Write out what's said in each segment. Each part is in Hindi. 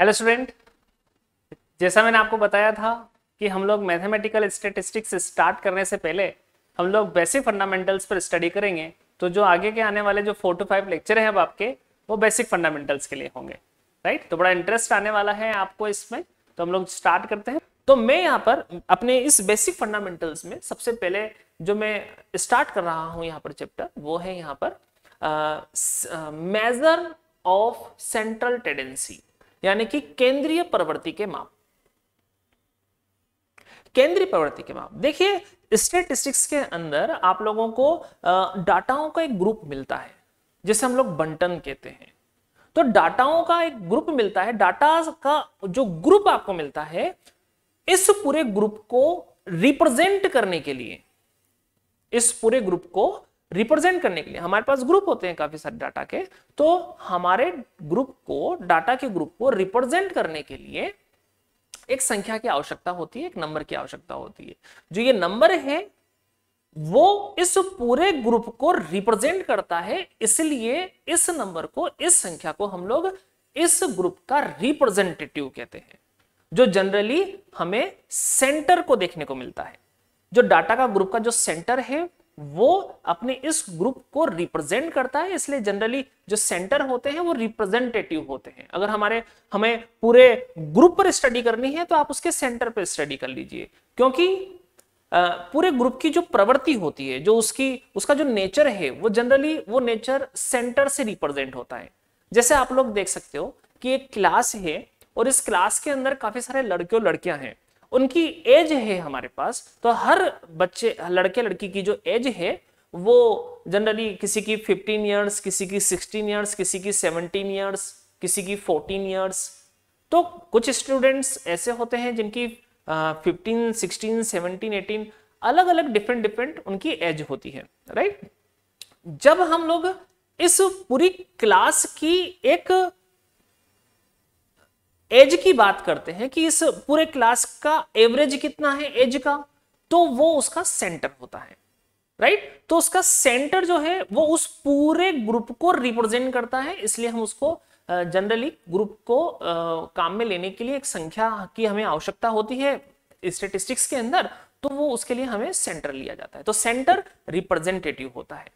हेलो स्टूडेंट जैसा मैंने आपको बताया था कि हम लोग मैथमेटिकल स्टेटिस्टिक्स स्टार्ट करने से पहले हम लोग बेसिक फंडामेंटल्स पर स्टडी करेंगे तो जो आगे के आने वाले जो फोर टू फाइव लेक्चर हैं अब आपके, वो बेसिक फंडामेंटल्स के लिए होंगे राइट तो बड़ा इंटरेस्ट आने वाला है आपको इसमें तो हम लोग स्टार्ट करते हैं। तो मैं यहाँ पर अपने इस बेसिक फंडामेंटल्स में सबसे पहले जो मैं स्टार्ट कर रहा हूँ यहाँ पर चैप्टर वो है यहाँ पर मेजर ऑफ़ सेंट्रल टेंडेंसी यानी कि केंद्रीय प्रवृत्ति के माप। केंद्रीय प्रवृत्ति के माप। देखिए स्टेटिस्टिक्स के अंदर आप लोगों को डाटाओं का एक ग्रुप मिलता है, जिसे हम लोग बंटन कहते हैं। तो डाटाओं का एक ग्रुप मिलता है, डाटा का जो ग्रुप आपको मिलता है, इस पूरे ग्रुप को रिप्रेजेंट करने के लिए, इस पूरे ग्रुप को रिप्रेजेंट करने के लिए। हमारे पास ग्रुप होते हैं काफ़ी सारे डाटा के तो हमारे ग्रुप को डाटा के ग्रुप को रिप्रेजेंट करने के लिए एक संख्या की आवश्यकता होती है, एक नंबर की आवश्यकता होती है। जो ये नंबर है, वो इस पूरे ग्रुप को रिप्रेजेंट करता है, इसलिए इस नंबर को, इस संख्या को हम लोग इस ग्रुप का रिप्रेजेंटेटिव कहते हैं। जो जनरली हमें सेंटर को देखने को मिलता है। जो डाटा का ग्रुप का जो सेंटर है वो अपने इस ग्रुप को रिप्रेजेंट करता है, इसलिए जनरली जो सेंटर होते हैं वो रिप्रेजेंटेटिव होते हैं। अगर हमारे, हमें पूरे ग्रुप पर स्टडी करनी है तो आप उसके सेंटर पर स्टडी कर लीजिए। क्योंकि पूरे ग्रुप की जो प्रवृत्ति होती है, जो उसकी, उसका जो नेचर है, वो जनरली वो नेचर सेंटर से रिप्रेजेंट होता है। जैसे आप लोग देख सकते हो कि एक क्लास है, और इस क्लास के अंदर काफ़ी सारे लड़के और लड़कियाँ हैं। उनकी एज है हमारे पास तो हर बच्चे, लड़के, लड़की की जो एज है, वो जनरली किसी की 15 इयर्स किसी की 16 इयर्स किसी की 17 इयर्स किसी की 14 इयर्स तो कुछ स्टूडेंट्स ऐसे होते हैं जिनकी फिफ्टीन सिक्सटीन सेवनटीन एटीन अलग अलग डिफरेंट डिफरेंट उनकी एज होती है राइट जब हम लोग इस पूरी क्लास की एक एज की बात करते हैं कि इस पूरे क्लास का एवरेज कितना है एज का तो वो उसका सेंटर होता है, राइट right? तो उसका सेंटर जो है, वो उस पूरे ग्रुप को रिप्रेजेंट करता है, इसलिए हम उसको जनरली ग्रुप को काम में लेने के लिए एक संख्या की हमें आवश्यकता होती है स्टेटिस्टिक्स के अंदर तो वो उसके लिए हमें सेंटर लिया जाता है तो सेंटर रिप्रेजेंटेटिव होता है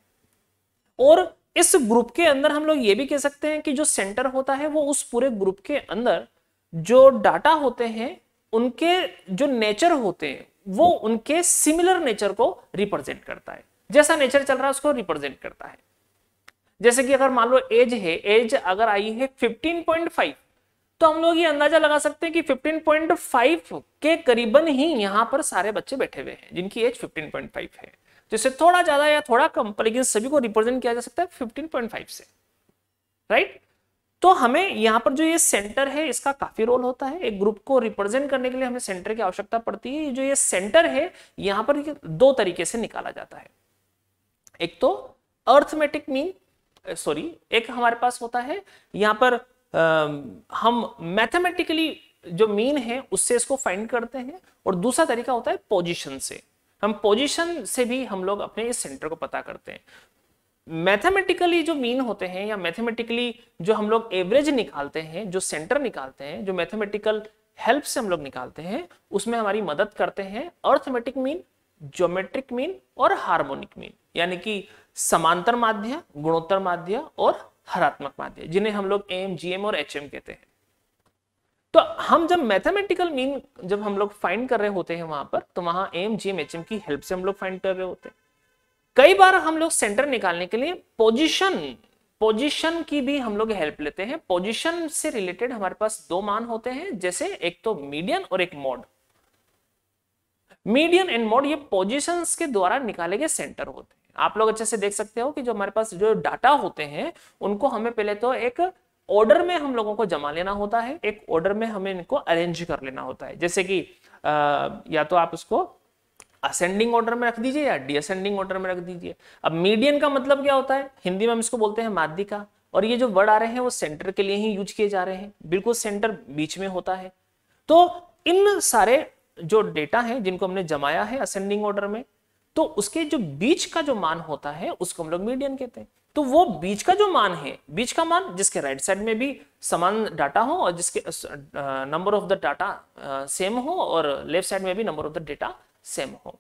और इस ग्रुप के अंदर हम लोग ये भी कह सकते हैं कि जो सेंटर होता है, वो उस पूरे ग्रुप के अंदर जो डाटा होते हैं, उनके जो नेचर होते हैं, वो उनके सिमिलर नेचर को रिप्रेजेंट करता है। जैसा नेचर चल रहा है, उसको रिप्रेजेंट करता है। जैसे कि अगर मान लो एज है, एज अगर आई है 15.5 तो हम लोग ये अंदाज़ा लगा सकते हैं कि 15.5 के करीबन ही यहाँ पर सारे बच्चे बैठे हुए हैं, जिनकी एज 15.5 है। जैसे थोड़ा ज़्यादा या थोड़ा कम, पर लेकिन सभी को रिप्रेजेंट किया जा सकता है 15.5 से। राइट? तो हमें यहाँ पर जो ये सेंटर है इसका काफ़ी रोल होता है। एक ग्रुप को रिप्रेजेंट करने के लिए हमें सेंटर की आवश्यकता पड़ती है। जो ये सेंटर है यहाँ पर दो तरीके से निकाला जाता है। एक तो अर्थमेटिक मीन सॉरी एक हमारे पास होता है। यहाँ पर आ, हम मैथमेटिकली जो मीन है उससे इसको फाइंड करते हैं। और दूसरा तरीका होता है पोजिशन से। हम पोजिशन से भी हम लोग अपने इस सेंटर को पता करते हैं। मैथमेटिकली जो मीन होते हैं या मैथमेटिकली जो हम लोग एवरेज निकालते हैं, जो सेंटर निकालते हैं, जो मैथमेटिकल हेल्प से हम लोग निकालते हैं, उसमें हमारी मदद करते हैं। अर्थमेटिक मीन ज्योमेट्रिक मीन और हार्मोनिक मीन यानी कि समांतर माध्य, गुणोत्तर माध्य और हरात्मक माध्य, जिन्हें हम लोग एम जीएम और एच एम कहते हैं। तो हम जब मैथमेटिकल मीन जब हम लोग फाइंड कर रहे होते हैं वहाँ पर तो वहाँ एम जीएम एच एम की हेल्प से हम लोग फाइंड कर रहे होते हैं। कई बार हम लोग सेंटर निकालने के लिए पोजीशन पोजीशन की भी हम लोग हेल्प लेते हैं। पोजीशन से रिलेटेड हमारे पास दो मान होते हैं जैसे एक तो मीडियन और एक मोड मीडियन एंड मोड ये पोजीशंस के द्वारा निकाले गए सेंटर होते हैं। आप लोग अच्छे से देख सकते हो कि जो हमारे पास जो डाटा होते हैं उनको हमें पहले तो एक ऑर्डर में हम लोगों को जमा लेना होता है एक ऑर्डर में हमें इनको अरेंज कर लेना होता है। जैसे कि आ, या तो आप उसको असेंडिंग ऑर्डर में रख दीजिए या डिसेंडिंग ऑर्डर में रख दीजिए। अब मीडियन का मतलब क्या होता है? हिंदी में हम इसको बोलते हैं माध्यिका और ये जो वर्ड आ रहे हैं, वो सेंटर के लिए ही यूज़ किए जा रहे हैं। बिल्कुल सेंटर बीच में होता है। तो इन सारे जो डेटा है, जिनको हमने जमाया है असेंडिंग ऑर्डर में तो उसके जो बीच का जो मान होता है, उसको हम लोग मीडियन कहते हैं। तो वो बीच का जो मान है, बीच का मान जिसके राइट साइड में भी समान डाटा हो और जिसके number of the data same हो और लेफ़्ट साइड में भी number of the data same हो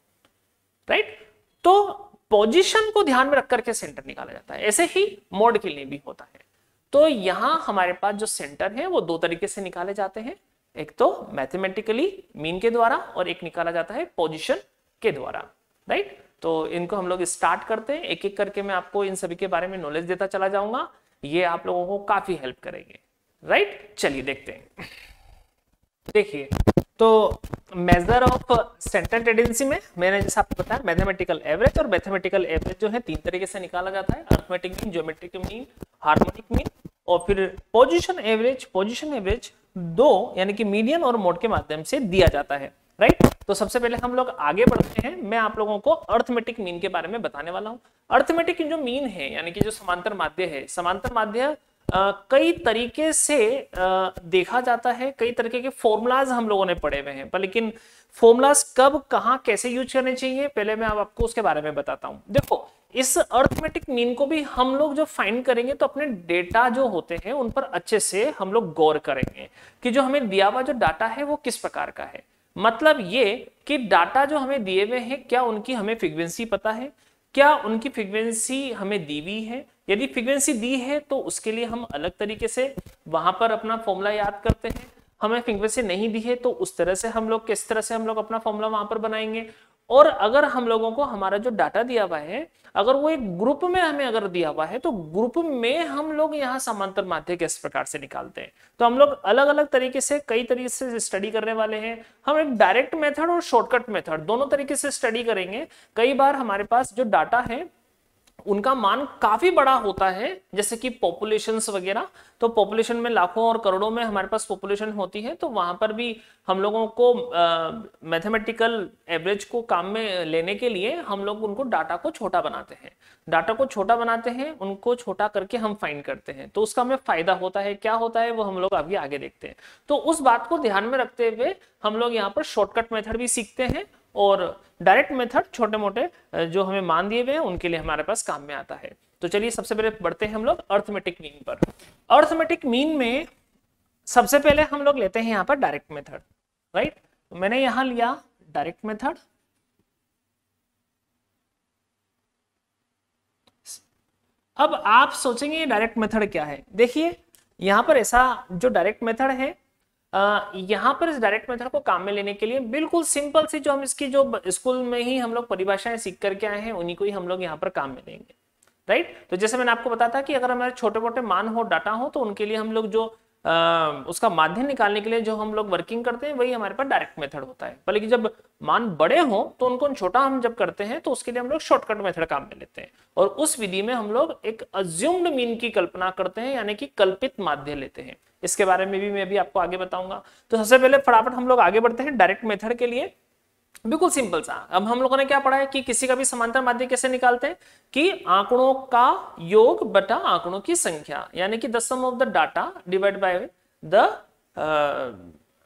राइट तो पोजीशन को ध्यान में रख करके सेंटर निकाला जाता है। ऐसे ही मोड के लिए भी होता है। तो यहाँ हमारे पास जो सेंटर है, वो दो तरीके से निकाले जाते हैं। एक तो मैथमेटिकली मीन के द्वारा और एक निकाला जाता है पोजिशन के द्वारा राइट तो इनको हम लोग स्टार्ट करते हैं। एक एक करके मैं आपको इन सभी के बारे में नॉलेज देता चला जाऊँगा। ये आप लोगों को काफ़ी हेल्प करेंगे राइट चलिए देखते हैं। देखिए तो मेजर ऑफ़ सेंटर टेंडेंसी में मैंने जैसा आपको बताया मैथमेटिकल एवरेज और मैथमेटिकल एवरेज जो है तीन तरीके से निकाला जाता है। Arithmetic mean geometric mean harmonic mean और फिर पोजीशन एवरेज पोजीशन एवरेज दो यानी कि मीडियन और मोड के माध्यम से दिया जाता है राइट तो सबसे पहले हम लोग आगे बढ़ते हैं। मैं आप लोगों को अर्थमेटिक मीन के बारे में बताने वाला हूँ। अर्थमेटिक जो मीन है, यानी कि जो समांतर माध्य है, समांतर माध्य कई तरीके से आ, देखा जाता है कई तरीके के फॉर्मूलाज हम लोगों ने पढ़े हुए हैं पर लेकिन फॉर्मूलाज कब कहाँ कैसे यूज़ करने चाहिए पहले मैं आप आपको उसके बारे में बताता हूँ। देखो इस अर्थमेटिक मीन को भी हम लोग जो फाइंड करेंगे तो अपने डेटा जो होते हैं उन पर अच्छे से हम लोग गौर करेंगे कि जो हमें दिया हुआ जो डाटा है वो किस प्रकार का है। मतलब ये कि डाटा जो हमें दिए हुए हैं क्या उनकी हमें फ्रीक्वेंसी पता है? क्या उनकी फ्रिक्वेंसी हमें दी हुई है? यदि फ्रिक्वेंसी दी है तो उसके लिए हम अलग तरीके से वहाँ पर अपना फॉर्मूला याद करते हैं। हमें फ्रिक्वेंसी नहीं दी है तो उस तरह से हम लोग, किस तरह से हम लोग अपना फॉर्मूला वहाँ पर बनाएँगे? और अगर हम लोगों को हमारा जो डाटा दिया हुआ है, अगर वो एक ग्रुप में हमें अगर दिया हुआ है तो ग्रुप में हम लोग यहाँ समांतर माध्य किस प्रकार से निकालते हैं। तो हम लोग अलग अलग तरीके से, कई तरीके से स्टडी करने वाले हैं। हम एक डायरेक्ट मेथड और शॉर्टकट मेथड दोनों तरीके से स्टडी करेंगे। कई बार हमारे पास जो डाटा है उनका मान काफ़ी बड़ा होता है, जैसे कि पॉपुलेशन वगैरह। तो पॉपुलेशन में लाखों और करोड़ों में हमारे पास पॉपुलेशन होती है तो वहाँ पर भी हम लोगों को मैथमेटिकल एवरेज को काम में लेने के लिए हम लोग उनको डाटा को छोटा बनाते हैं। डाटा को छोटा बनाते हैं, उनको छोटा करके हम फाइंड करते हैं। तो उसका हमें फ़ायदा होता है, क्या होता है, वो हम लोग अभी आगे देखते हैं। तो उस बात को ध्यान में रखते हुए हम लोग यहाँ पर शॉर्टकट मेथड भी सीखते हैं और डायरेक्ट मेथड छोटे मोटे जो हमें मान दिए हुए हैं, उनके लिए हमारे पास काम में आता है। तो चलिए सबसे पहले बढ़ते हैं हम लोग अर्थमेटिक मीन पर। अर्थमेटिक मीन में सबसे पहले हम लोग लेते हैं यहाँ पर डायरेक्ट मेथड राइट मैंने यहाँ लिया डायरेक्ट मेथड अब आप सोचेंगे डायरेक्ट मेथड क्या है? देखिए, यहाँ पर ऐसा जो डायरेक्ट मेथड है यहाँ पर इस डायरेक्ट मेथड को काम में लेने के लिए बिल्कुल सिंपल सी जो हम इसकी जो स्कूल में ही हम लोग परिभाषाएँ सीख करके आए हैं, उन्हीं को ही हम लोग यहाँ पर काम में लेंगे। राइट तो जैसे मैंने आपको बताया था कि अगर हमारे छोटे मोटे मान हो डाटा हो तो उनके लिए हम लोग जो उसका माध्यम निकालने के लिए जो हम लोग वर्किंग करते हैं, वही हमारे पास डायरेक्ट मेथड होता है। बल्कि जब मान बड़े हो तो उनको छोटा हम जब करते हैं तो उसके लिए हम लोग शॉर्टकट मेथड काम में लेते हैं। और उस विधि में हम लोग एक अज्यूम्ड मीन की कल्पना करते हैं, यानी कि कल्पित माध्य लेते हैं। इसके बारे में भी मैं भी आपको आगे बताऊँगा। तो सबसे पहले फटाफट हम लोग आगे बढ़ते हैं डायरेक्ट मेथड के लिए। बिल्कुल सिंपल सा। अब हम लोगों ने क्या पढ़ा है कि किसी का भी समांतर माध्य कैसे निकालते हैं? कि आंकड़ों का योग बटा आंकड़ों की संख्या, यानी कि the sum of the data divide by the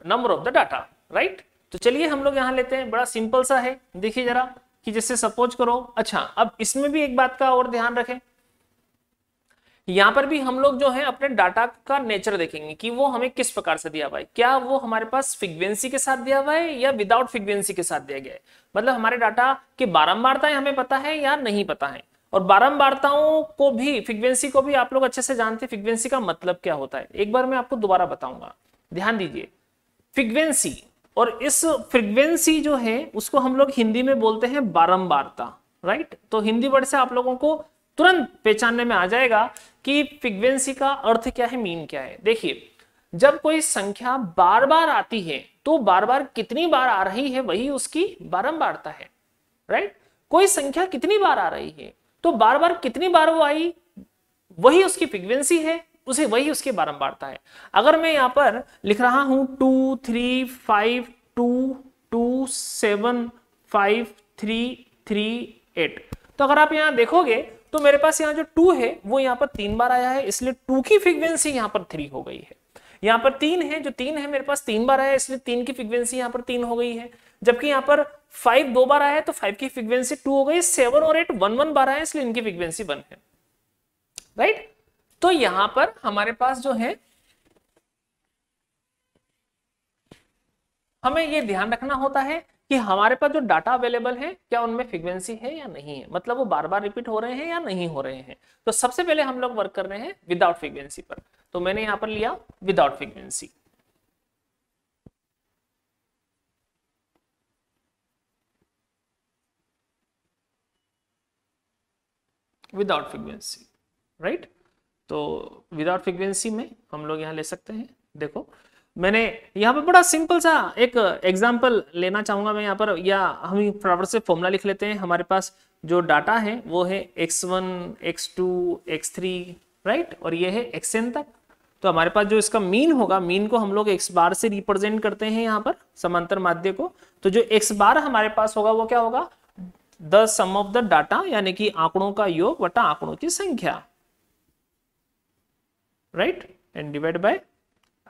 number of the data right तो चलिए हम लोग यहाँ लेते हैं। बड़ा सिंपल सा है। देखिए जरा कि जैसे सपोज़ करो। अच्छा अब इसमें भी एक बात का और ध्यान रखें। यहाँ पर भी हम लोग जो है अपने डाटा का नेचर देखेंगे कि वो हमें किस प्रकार से दिया हुआ है। क्या वो हमारे पास फ्रिक्वेंसी के साथ दिया हुआ है या विदाउट फ्रिक्वेंसी के साथ दिया गया है? मतलब हमारे डाटा की बारंबारताएँ हमें पता है या नहीं पता है? और बारंबारताओं को भी, फ्रिक्वेंसी को भी आप लोग अच्छे से जानते हैं। फ्रीक्वेंसी का मतलब क्या होता है? एक बार मैं आपको दोबारा बताऊँगा। ध्यान दीजिए, फ्रिक्वेंसी और इस फ्रिक्वेंसी जो है, उसको हम लोग हिंदी में बोलते हैं बारम्बारता राइट? तो हिंदी वर्ड से आप लोगों को तुरंत पहचानने में आ जाएगा कि फ्रीक्वेंसी का अर्थ क्या है मीन क्या है। देखिए, जब कोई संख्या बार बार आती है तो बार बार कितनी बार आ रही है, वही उसकी बारंबारता है राइट कोई संख्या कितनी बार आ रही है तो बार बार कितनी बार वो आई, वही उसकी फ्रीक्वेंसी है, उसे वही उसकी बारंबारता है। अगर मैं यहाँ पर लिख रहा हूँ two three five two two seven five three three eight तो अगर आप यहाँ देखोगे तो मेरे पास यहाँ जो टू है, वो यहाँ पर तीन बार आया है, इसलिए टू की फ्रीक्वेंसी यहाँ पर थ्री हो गई है। यहाँ पर तीन है, जो तीन है, मेरे पास तीन बार आया इसलिए तीन की फ्रीक्वेंसी यहाँ पर तीन हो गई है। जबकि यहाँ पर फाइव दो बार आया है तो फाइव की फ्रीक्वेंसी टू हो गई सेवन और एट वन वन बार आया इसलिए इनकी फ्रीक्वेंसी वन है। राइट तो यहाँ पर हमारे पास जो है, हमें ये ध्यान रखना होता है कि हमारे पास जो डाटा अवेलेबल है, क्या उनमें फ्रीक्वेंसी है या नहीं है? मतलब वो बार बार रिपीट हो रहे हैं या नहीं हो रहे हैं? तो सबसे पहले हम लोग वर्क कर रहे हैं विदाउट फ्रीक्वेंसी पर। तो मैंने यहाँ पर लिया without frequency without frequency right तो विदाउट फ्रीक्वेंसी में हम लोग यहाँ ले सकते हैं। देखो मैंने यहाँ पर बड़ा सिंपल सा एक एग्ज़ाम्पल लेना चाहूँगा मैं यहाँ पर। या हम फटाफट से फॉर्मूला लिख लेते हैं। हमारे पास जो डाटा है वो है x1, x2, x3 राइट और ये है एक्स एन तक। तो हमारे पास जो इसका मीन होगा मीन को हम लोग एक्स बार से रिप्रेजेंट करते हैं यहाँ पर समांतर माध्य को। तो जो एक्स बार हमारे पास होगा वो क्या होगा? The sum of the data यानी कि आंकड़ों का योग बटा आंकड़ों की संख्या। राइट एंड डिवाइड बाय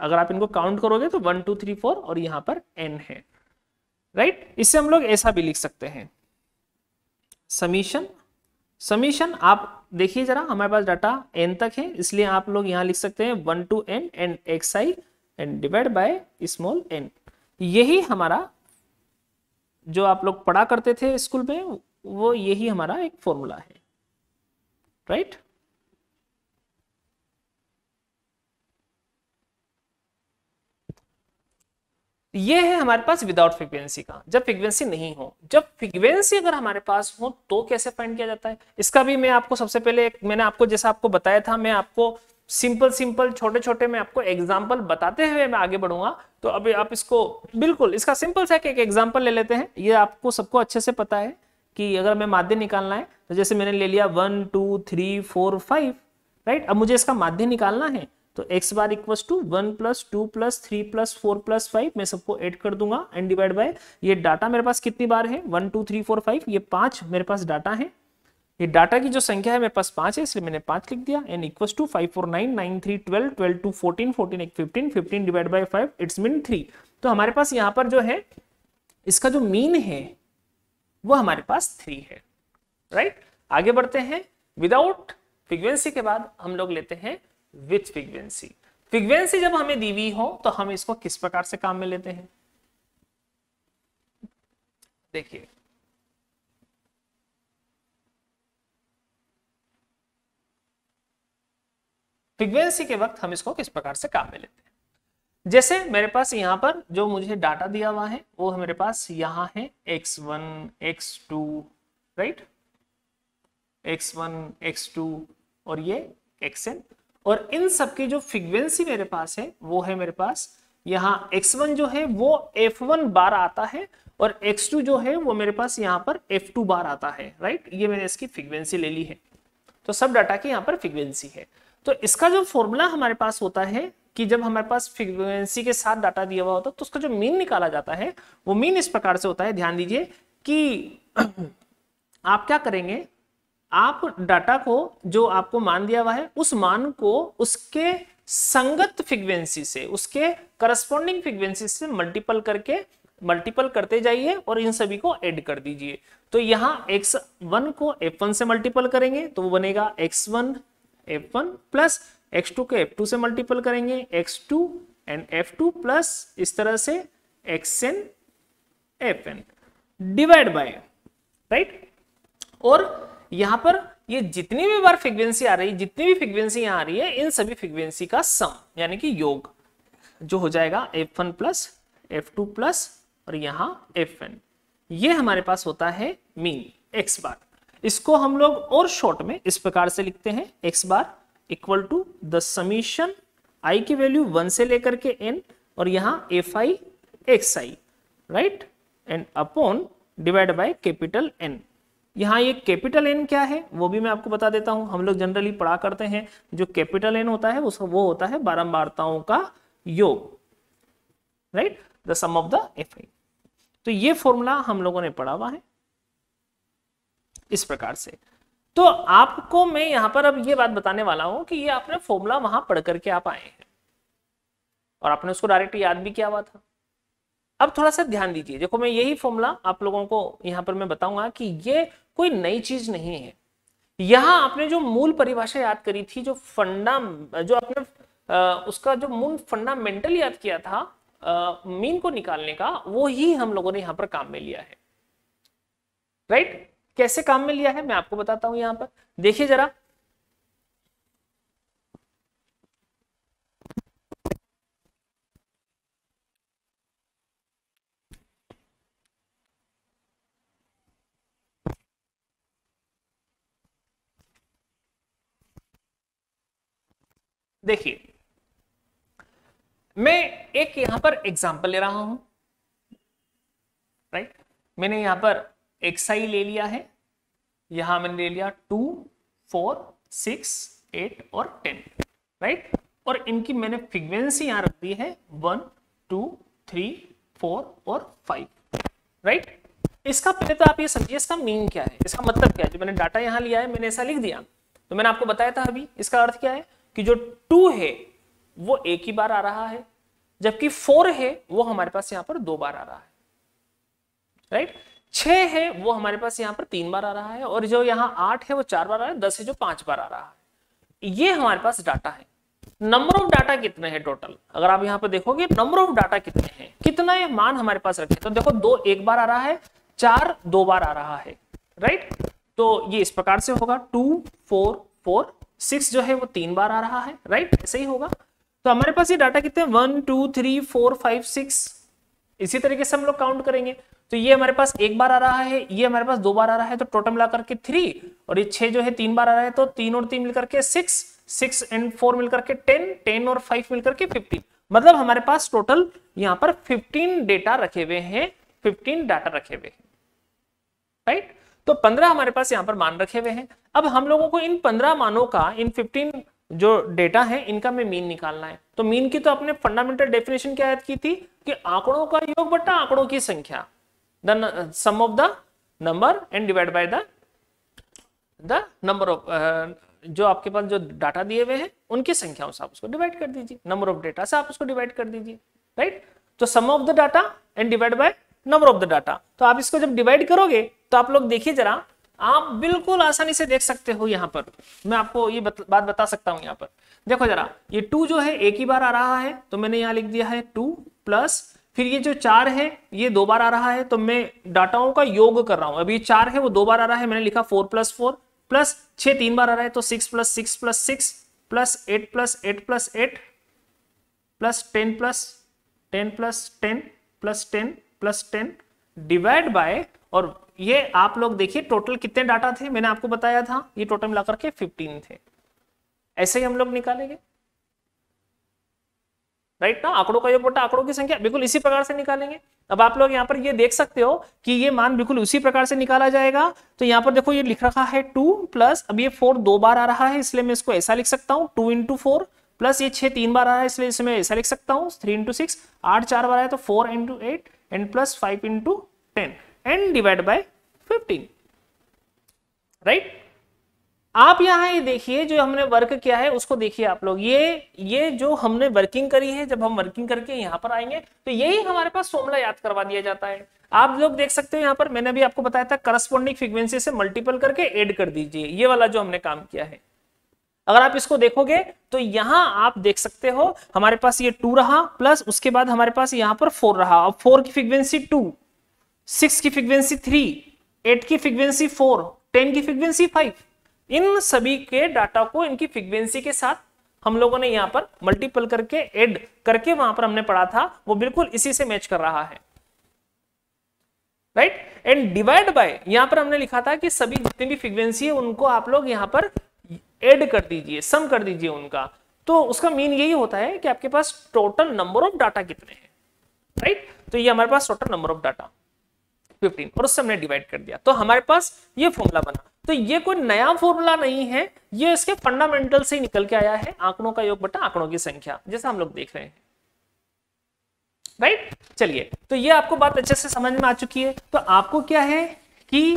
अगर आप इनको काउंट करोगे तो वन टू थ्री फोर और यहाँ पर एन है। राइट इससे हम लोग ऐसा भी लिख सकते हैं। समीशन समीशन आप देखिए जरा, हमारे पास डाटा एन तक है, इसलिए आप लोग यहाँ लिख सकते हैं one to N and X I and divide by small N यही हमारा जो आप लोग पढ़ा करते थे स्कूल में, वो यही हमारा एक फॉर्मूला है। राइट ये है हमारे पास विदाउट फ्रीक्वेंसी का। जब फ्रीक्वेंसी नहीं हो, जब फ्रीक्वेंसी अगर हमारे पास हो तो कैसे फाइंड किया जाता है? इसका भी मैं आपको सबसे पहले मैंने आपको जैसा आपको बताया था, मैं आपको सिंपल सिंपल छोटे छोटे मैं आपको एग्ज़ाम्पल बताते हुए मैं आगे बढ़ूँगा। तो अभी आप इसको बिल्कुल, इसका सिंपल सा एक एग्ज़ाम्पल ले लेते हैं। ये आपको सबको अच्छे से पता है कि अगर मैं माध्य निकालना है तो जैसे मैंने ले लिया one two three four five right अब मुझे इसका माध्य निकालना है। तो x bar equal to one plus two plus three plus four plus five मैं सबको ऐड कर दूँगा एंड डिवाइड बाय ये डाटा मेरे पास कितनी बार है? One two three four five ये पाँच मेरे पास डाटा है। ये डाटा की जो संख्या है मेरे पास पाँच है, इसलिए मैंने पाँच लिख दिया। And equal to five four nine nine three twelve twelve two fourteen fourteen एक fifteen fifteen divide by five it's mean three तो हमारे पास यहाँ पर जो है, इसका जो मीन है, वो हमारे पास थ्री है। Right right? आगे बढ़ते हैं। विदाउट फ्रीक्वेंसी के बाद हम लोग लेते हैं विथ फ्रीक्वेंसी फ्रीक्वेंसी जब हमें दी हुई हो तो हम इसको किस प्रकार से काम में लेते हैं? देखिए। फ्रीक्वेंसी के वक्त हम इसको किस प्रकार से काम में लेते हैं? जैसे मेरे पास यहाँ पर जो मुझे डाटा दिया हुआ है, वो मेरे पास यहाँ है x1 x2 right x1 x2 और ये xn और इन सब की जो फ्रीक्वेंसी मेरे पास है, वो है मेरे पास यहाँ x1 जो है, वो f1 बार आता है और x2 जो है, वो मेरे पास यहाँ पर f2 बार आता है राइट ये मैंने इसकी फ्रीक्वेंसी ले ली है। तो सब डाटा की यहाँ पर फ्रीक्वेंसी है। तो इसका जो फॉर्मूला हमारे पास होता है कि जब हमारे पास फ्रीक्वेंसी के साथ डाटा दिया हुआ होता है तो उसका जो मीन निकाला जाता है, वो मीन इस प्रकार से होता है, ध्यान दीजिए कि आप क्या करेंगे? आप डाटा को जो आपको मान दिया हुआ है, उस मान को उसके संगत फ्रीक्वेंसी से, उसके करस्पॉन्डिंग फ्रीक्वेंसी से मल्टीपल करके मल्टीपल करते जाइए और इन सभी को ऐड कर दीजिए। तो यहाँ x1 को f1 से मल्टीपल करेंगे तो वो बनेगा x1 f1 plus X two को एफ़ टू से मल्टीपल करेंगे x2 and F two plus इस तरह से X N F N divide by right और यहाँ पर ये जितनी भी बार फ्रीक्वेंसी आ रही जितनी भी फ्रीक्वेंसी यहाँ आ रही है, इन सभी फ्रीक्वेंसी का सम यानी कि योग, जो हो जाएगा F one plus F two plus और यहाँ एफ़ एन ये हमारे पास होता है मीन एक्स बार इसको हम लोग और शॉर्ट में इस प्रकार से लिखते हैं X bar equal to the summation I की वैल्यू वन से लेकर के एन और यहाँ F I X I right and upon divide by capital N यहाँ ये कैपिटल एन क्या है, वो भी मैं आपको बता देता हूँ। हम लोग जनरली पढ़ा करते हैं, जो कैपिटल एन होता है उसका वो होता है बारंबारताओं का योग right the sum of the F I तो ये फॉर्मूला हम लोगों ने पढ़ा हुआ है इस प्रकार से। तो आपको मैं यहाँ पर अब ये बात बताने वाला हूँ कि ये आपने फॉर्मूला वहाँ पढ़ करके आप आए हैं। और आपने उसको डायरेक्ट याद भी किया हुआ था। अब थोड़ा सा ध्यान दीजिए। देखो मैं यही फॉर्मूला आप लोगों को यहाँ पर मैं बताऊँगा कि ये कोई नई चीज़ नहीं है। यहाँ आपने जो मूल परिभाषा याद करी थी, जो फंडा, जो आपने उसका जो मूल फंडामेंटल याद किया था मीन को निकालने का, वो ही हम लोगों ने यहाँ पर काम में लिया है। राइट? कैसे काम में लिया है? मैं आपको बताता हूँ यहाँ पर। देखिए जरा देखिए, मैं एक यहाँ पर एग्जांपल ले रहा हूँ राइट मैंने यहाँ पर एक्साई ले लिया है, यहाँ मैंने ले लिया टू फोर सिक्स एट और टेन राइट और इनकी मैंने फ्रीक्वेंसी यहाँ रख दी है वन टू थ्री फोर और फाइव राइट इसका पहले तो आप ये समझिए, इसका मीन क्या है? इसका मतलब क्या है? जो मैंने डाटा यहाँ लिया है, मैंने ऐसा लिख दिया। तो मैंने आपको बताया था अभी, इसका अर्थ क्या है? कि जो टू है, वो एक ही बार आ रहा है, जबकि फोर है, वो हमारे पास यहाँ पर दो बार आ रहा है। राइट छ है, वो हमारे पास यहाँ पर तीन बार आ रहा है, और जो यहाँ आठ है, वो चार बार आ रहा है, दस है, जो पाँच बार आ रहा है। ये हमारे पास डाटा है। नंबर ऑफ़ डाटा कितने हैं टोटल अगर आप यहाँ पर देखोगे नंबर ऑफ़ डाटा कितने हैं? कितना ये मान हमारे पास रखे। तो देखो, दो एक बार आ रहा है, चार दो बार आ रहा है। राइट तो ये इस प्रकार से होगा। टू फोर फोर सिक्स जो है वो तीन बार आ रहा है राइट ऐसे ही होगा। तो हमारे पास ये डाटा कितने one two three four five six इसी तरीके से हम लोग काउंट करेंगे। तो ये हमारे पास एक बार आ रहा है, ये हमारे पास दो बार आ रहा है तो टोटल मिलाकर के थ्री और ये छह जो है तीन बार आ रहा है तो तीन और तीन मिलकर के सिक्स सिक्स एंड फोर मिलकर के टेन टेन और फाइव मिलकर के फिफ्टीन मतलब हमारे पास टोटल यहाँ पर फिफ्टीन डेटा रखे हुए हैं फिफ्टीन डाटा रखे हुए हैं। राइट तो पंद्रह हमारे पास यहाँ पर मान रखे हुए हैं। अब हम लोगों को इन पंद्रह मानों का, इन फिफ्टीन जो डेटा है, इनका में मीन निकालना है। तो मीन की तो अपने फंडामेंटल डेफिनेशन क्या की थी कि आंकड़ों का योग बट्टा आंकड़ों की संख्या। The sum of the number and divide by the the number of जो आपके पास जो डाटा दिए हुए हैं, उनकी संख्याओं से आप उसको डिवाइड कर दीजिए। नंबर ऑफ़ डेटा से आप उसको डिवाइड कर दीजिए। राइट तो sum of the data and divide by number of the data तो आप इसको जब डिवाइड करोगे तो आप लोग देखिए जरा आप बिल्कुल आसानी से देख सकते हो यहाँ पर। मैं आपको ये बत, बात बता सकता हूँ यहाँ पर। देखो जरा ये टू जो है एक ही बार आ रहा है तो मैंने यहाँ लिख दिया है टू प्लस फिर ये जो चार है ये दो बार आ रहा है तो मैं डाटाओं का योग कर रहा हूँ। अभी ये चार है वो दो बार आ रहा है मैंने लिखा फोर प्लस फोर प्लस छह तीन बार आ रहा है तो six plus six plus six plus eight plus eight plus eight plus ten plus ten plus ten plus ten plus ten divide by और ये आप लोग देखिए टोटल कितने डाटा थे? मैंने आपको बताया था, ये टोटल मिलाकर के 15 थे। ऐसे ही हम लोग निकालेंगे। राइट ना? आंकड़ों का योग बटा आंकड़ों की संख्या, बिल्कुल इसी प्रकार से निकालेंगे। अब आप लोग यहाँ पर ये देख सकते हो कि ये मान बिल्कुल उसी प्रकार से निकाला जाएगा। तो यहाँ पर देखो, ये लिख रखा है टू प्लस अब ये फोर दो बार आ रहा है, इसलिए मैं इसको ऐसा लिख सकता हूँ। टू इंटू फोर प्लस ये छह तीन बार आ रहा है, इसलिए इसमें ऐसा लिख सकता हूँ। थ्री इंटू सिक्स आठ चार बार आया तो four into eight and plus five into ten and divide by 15 right आप यहाँ ये देखिए, जो हमने वर्क किया है, उसको देखिए आप लोग। ये ये जो हमने वर्किंग करी है, जब हम वर्किंग करके यहाँ पर आएँगे तो यही हमारे पास फॉर्मूला याद करवा दिया जाता है। आप लोग देख सकते हो यहाँ पर, मैंने अभी आपको बताया था करस्पॉन्डिंग फ्रीक्वेंसी से मल्टीपल करके ऐड कर दीजिए। ये वाला जो हमने काम किया है। अगर आप इसको देखोगे तो यहाँ आप देख सकते हो, हमारे पास ये टू रहा प्लस उसके बाद हमारे पास यहाँ पर फोर रहा। अब फोर की फ्रीक्वेंसी टू सिक्स की फ्रीक्वेंसी थ्री एट की फ्रीक्वेंसी फोर टेन की फ्रीक्वेंसी फाइव इन सभी के डाटा को इनकी फ्रीक्वेंसी के साथ हम लोगों ने यहाँ पर मल्टीपल करके एड करके वहाँ पर हमने पढ़ा था, वो बिल्कुल इसी से मैच कर रहा है। राइट एंड डिवाइड बाय यहाँ पर हमने लिखा था कि सभी जितनी भी फ्रीक्वेंसी है, उनको आप लोग यहाँ पर एड कर दीजिए सम कर दीजिए उनका। तो उसका मीन यही होता है कि आपके पास टोटल नंबर ऑफ़ डाटा कितने हैं। राइट तो ये हमारे पास total number of data fifteen और उससे हमने डिवाइड कर दिया। तो हमारे पास ये फॉर्मूला बना। तो ये कोई नया फॉर्मूला नहीं है, ये इसके फंडामेंटल से ही निकल के आया है। आंकड़ों का योग बटा आंकड़ों की संख्या, जैसा हम लोग देख रहे हैं। राइट चलिए तो ये आपको बात अच्छे से समझ में आ चुकी है। तो आपको क्या है कि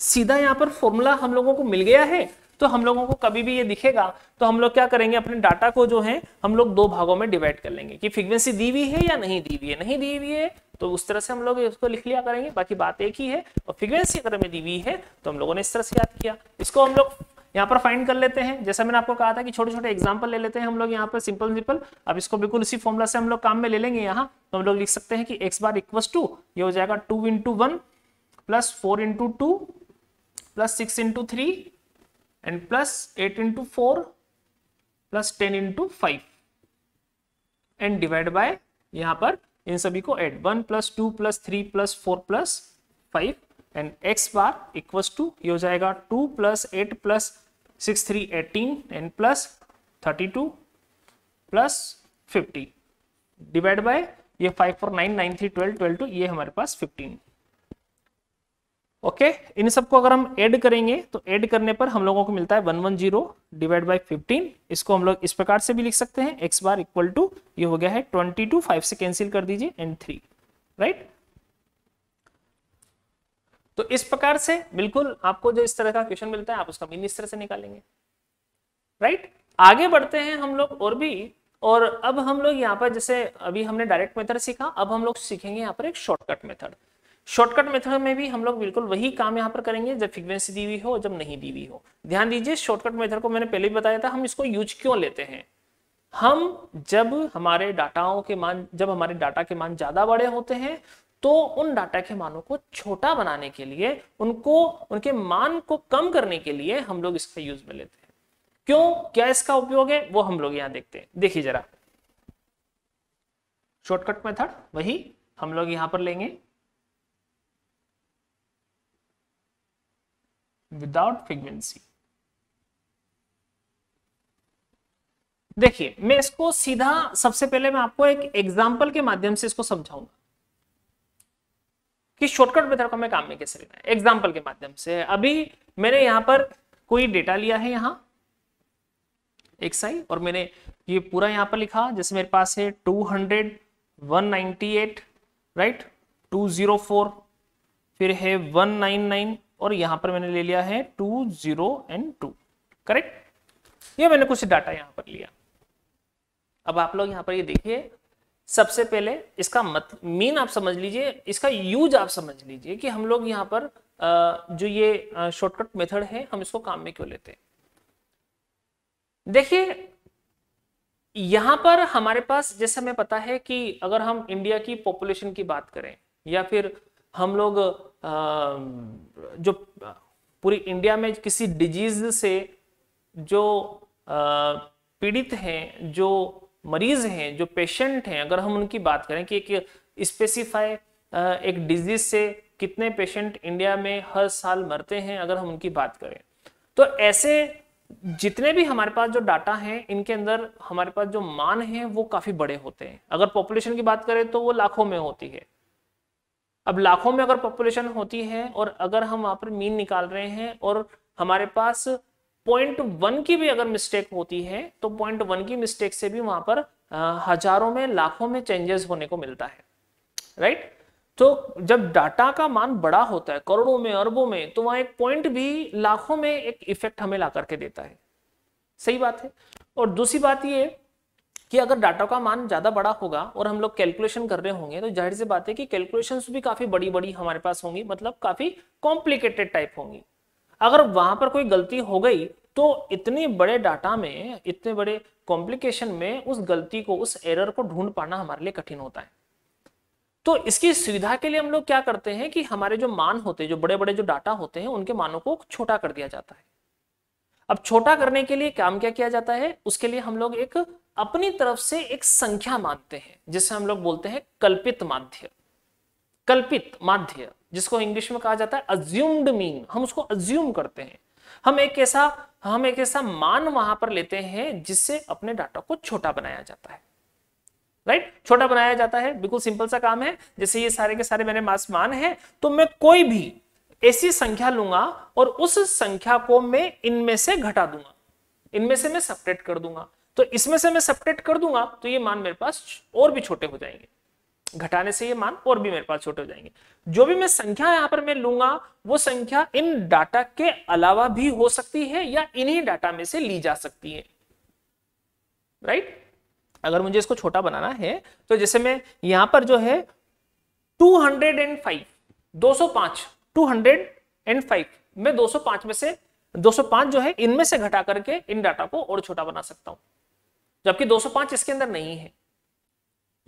सीधा यहाँ पर फॉर्मूला हम लोगों को मिल गया है। तो हम लोगों को कभी भी ये दिखेगा तो हम लोग क्या करेंगे, अपने डाटा को जो है, हम लोग दो भागों में डिवाइड कर लेंगे कि फ्रीक्वेंसी दी हुई है या नहीं दी हुई है। नहीं दी हुई है तो उस तरह से हम लोग इसको लिख लिया करेंगे, बाकी बात एक ही है, और फ्रीक्वेंसी अगर हमें दी हुई है तो हम लोगों ने इस तरह से याद किया। इसको हम लोग यहाँ पर फाइंड कर लेते हैं। जैसा मैंने आपको कहा था कि छोटे छोटे एग्ज़ाम्पल ले लेते हैं हम लोग यहाँ पर सिंपल सिंपल अब इसको बिल्कुल उसी फॉर्मुला से हम लोग काम में ले लेंगे यहाँ। तो हम लोग लिख सकते हैं कि एक्स बार इक्व टू ये हो जाएगा two into one plus four into two plus six into three and plus eight into four plus ten into five and divide by यहाँ पर इन सभी को add one plus two plus three plus four plus five and X bar equals to ये हो जाएगा two plus eight plus six three eighteen and plus thirty two plus fifty divide by ये five four nine nine three twelve twelve two ये हमारे पास फिफ्टीन ओके इन सबको अगर हम ऐड करेंगे तो ऐड करने पर हम लोगों को मिलता है one one zero divide by fifteen इसको हम लोग इस प्रकार से भी लिख सकते हैं एक्स बार इक्वल टू ये हो गया है ट्वेंटी टू फाइव से कैंसिल कर दीजिए एंड थ्री राइट तो इस प्रकार से बिल्कुल आपको जो इस तरह का क्वेश्चन मिलता है, आप उसका मीन इस तरह से निकालेंगे. राइट आगे बढ़ते हैं हम लोग और भी, और अब हम लोग यहाँ पर जैसे अभी हमने डायरेक्ट मेथड सीखा, अब हम लोग सीखेंगे यहाँ पर एक शॉर्टकट मेथड शॉर्टकट मेथड में भी हम लोग बिल्कुल वही काम यहाँ पर करेंगे, जब फ्रीक्वेंसी दी हुई हो, जब नहीं दी हुई हो। ध्यान दीजिए शॉर्टकट मेथड को मैंने पहले भी बताया था, हम इसको यूज़ क्यों लेते हैं? हम जब हमारे डाटाओं के मान, जब हमारे डाटा के मान ज़्यादा बड़े होते हैं तो उन डाटा के मानों को छोटा बनाने के लिए, उनको, उनके मान को कम करने के लिए हम लोग इसका यूज़ में लेते हैं। क्यों? क्या इसका उपयोग है? वो हम लोग यहाँ देखते हैं। देखिए जरा। शॉर्टकट मेथड वही हम लोग यहाँ पर लेंगे। विदाउट फ्रीक्वेंसी देखिए, मैं इसको सीधा सबसे पहले मैं आपको एक एग्जांपल के माध्यम से इसको समझाऊँगा कि शॉर्टकट मेथड को मैं काम में कैसे लेना है। एग्जांपल के माध्यम से। अभी मैंने यहाँ पर कोई डेटा लिया है यहाँ, एक साई और मैंने ये पूरा यहाँ पर लिखा, जैसे मेरे पास है 200 198 राइट 204 फिर है 199 और यहाँ पर मैंने ले लिया है two zero and two, correct? ये मैंने कुछ डाटा यहाँ पर लिया। अब आप लोग यहाँ पर ये देखिए, सबसे पहले इसका मत मीन आप समझ लीजिए, इसका यूज़ आप समझ लीजिए कि हम लोग यहाँ पर जो ये शॉर्टकट मेथड है, हम इसको काम में क्यों लेते हैं? देखिए, यहाँ पर हमारे पास, जैसे हमें पता है कि अगर हम इंडिया की पॉपुलेशन की बात करें, या फिर हम लोग जो पूरी इंडिया में किसी डिज़ीज़ से जो पीड़ित हैं, जो मरीज़ हैं, जो पेशेंट हैं, अगर हम उनकी बात करें कि एक स्पेसिफाई एक डिज़ीज़ से कितने पेशेंट इंडिया में हर साल मरते हैं, अगर हम उनकी बात करें। तो ऐसे जितने भी हमारे पास जो डाटा हैं, इनके अंदर हमारे पास जो मान हैं, वो काफ़ी बड़े होते हैं। अगर पॉपुलेशन की बात करें तो वो लाखों में होती है। अब लाखों में अगर पॉपुलेशन होती है और अगर हम वहाँ पर मीन निकाल रहे हैं और हमारे पास पॉइंट वन की भी अगर मिस्टेक होती है तो पॉइंट वन की मिस्टेक से भी वहाँ पर हज़ारों में, लाखों में चेंजेस होने को मिलता है। राइट तो जब डाटा का मान बड़ा होता है, करोड़ों में, अरबों में तो वहाँ एक पॉइंट भी लाखों में एक इफ़ेक्ट हमें ला करके देता है। सही बात है। और दूसरी बात ये कि अगर डाटा का मान ज़्यादा बड़ा होगा और हम लोग कैलकुलेशन कर रहे होंगे तो ज़ाहिर सी बात है कि कैलकुलेशन भी काफ़ी बड़ी बड़ी हमारे पास होंगी मतलब काफ़ी कॉम्प्लिकेटेड टाइप होंगी। अगर वहाँ पर कोई गलती हो गई तो इतने बड़े डाटा में, इतने बड़े कॉम्प्लिकेशन में उस गलती को, उस एरर को ढूंढ पाना हमारे लिए कठिन होता है। तो इसकी सुविधा के लिए हम लोग क्या करते हैं कि हमारे जो मान होते हैं, जो बड़े बड़े जो डाटा होते हैं, उनके मानों को छोटा कर दिया जाता है। अब छोटा करने के लिए काम क्या किया जाता है? उसके लिए हम लोग एक अपनी तरफ़ से एक संख्या मानते हैं, जिसे हम लोग बोलते हैं कल्पित माध्य। कल्पित माध्य, जिसको इंग्लिश में कहा जाता है अज्यूम्ड मीन हम उसको अज्यूम करते हैं। हम एक ऐसा, हम एक ऐसा मान वहाँ पर लेते हैं, जिससे अपने डाटा को छोटा बनाया जाता है। राइट छोटा बनाया जाता है, बिल्कुल सिंपल सा काम है। जैसे ये सारे के सारे मेरे मास मान है तो मैं कोई भी ऐसी संख्या लूँगा और उस संख्या को मैं इनमें से घटा दूँगा। इनमें से मैं सेपरेट कर दूँगा। तो इसमें से मैं सेपरेट कर दूँगा तो ये मान मेरे पास और भी छोटे हो जाएँगे। घटाने से ये मान और भी मेरे पास छोटे हो जाएँगे। जो भी मैं संख्या यहाँ पर मैं लूँगा, वो संख्या इन डाटा के अलावा भी हो सकती है या इन्हीं डाटा में से ली जा सकती है। राइट अगर मुझे इसको छोटा बनाना है तो जैसे मैं यहाँ पर जो है 205 205 205 मैं 205 में से 205 जो है, इनमें से घटा करके इन डाटा को और छोटा बना सकता हूँ। जबकि 205 इसके अंदर नहीं है।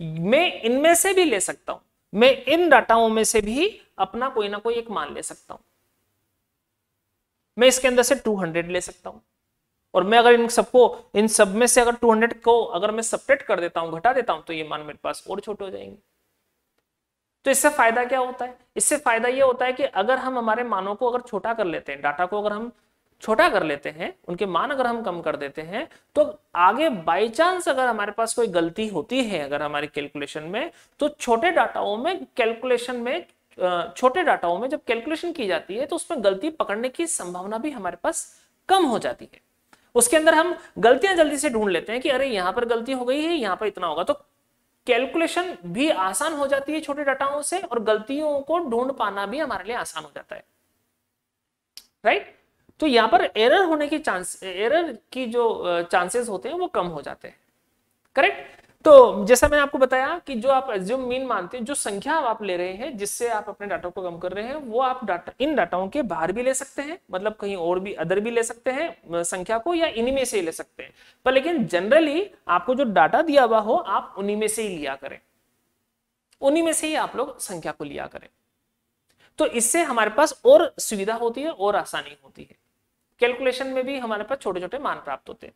मैं इनमें से भी ले सकता हूँ। मैं इन डाटाओं में से भी अपना कोई ना कोई एक मान ले सकता हूँ। मैं इसके अंदर से 200 ले सकता हूँ। और मैं अगर इन सबको, इन सब में से अगर 200 को अगर मैं सपरेट कर देता हूँ, घटा देता हूँ तो ये मान मेरे पास और छोटे हो जाएँगे। तो इससे फ़ायदा क्या होता है? इससे फ़ायदा ये होता है कि अगर हम हमारे मानों को अगर छोटा कर लेते हैं, डाटा को अगर हम छोटा कर लेते हैं, उनके मान अगर हम कम कर देते हैं तो आगे बाई चांस अगर हमारे पास कोई गलती होती है अगर हमारे कैलकुलेशन में तो छोटे डाटाओं में कैलकुलेशन में छोटे डाटाओं में जब कैलकुलेशन की जाती है तो उसमें गलती पकड़ने की संभावना भी हमारे पास कम हो जाती है। उसके अंदर हम गलतियाँ जल्दी से ढूंढ लेते हैं कि अरे यहाँ पर गलती हो गई है, यहाँ पर इतना होगा। तो कैलकुलेशन भी आसान हो जाती है छोटे डाटाओं से और गलतियों को ढूंढ पाना भी हमारे लिए आसान हो जाता है। राइट तो यहाँ पर एरर होने की चांस एरर की जो चांसेस होते हैं वो कम हो जाते हैं। करेक्ट तो जैसा मैंने आपको बताया कि जो आप एज्यूम मीन मानते हैं, जो संख्या आप ले रहे हैं, जिससे आप अपने डाटा को कम कर रहे हैं, वो आप डाटा इन डाटाओं के बाहर भी ले सकते हैं मतलब कहीं और भी अदर भी ले सकते हैं संख्या को या इन्हीं में से ही ले सकते हैं। पर लेकिन जनरली आपको जो डाटा दिया हुआ हो, आप उन्हीं में से ही लिया करें। उन्हीं में से ही आप लोग संख्या को लिया करें। तो इससे हमारे पास और सुविधा होती है, और आसानी होती है। कैलकुलेशन में भी हमारे पास छोटे छोटे मान प्राप्त होते हैं।